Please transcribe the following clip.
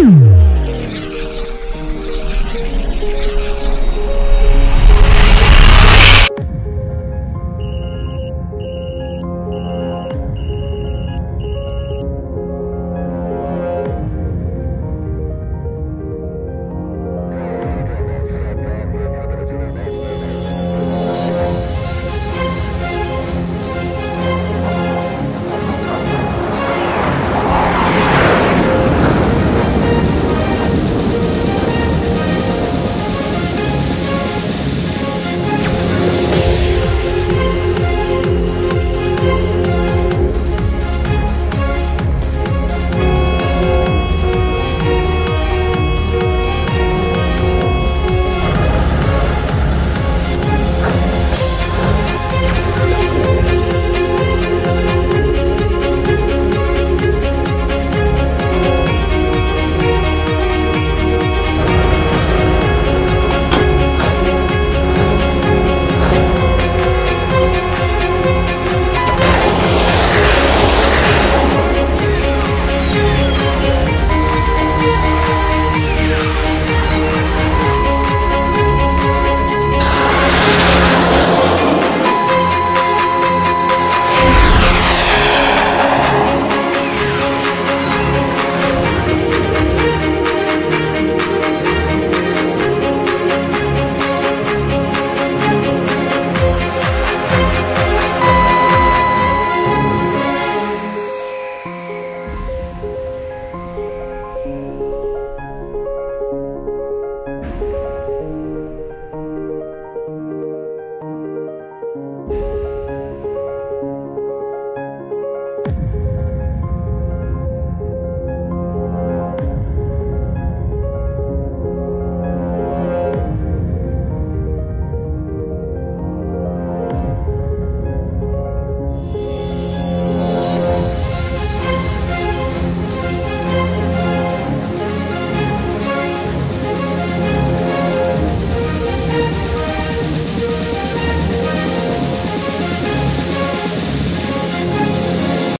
you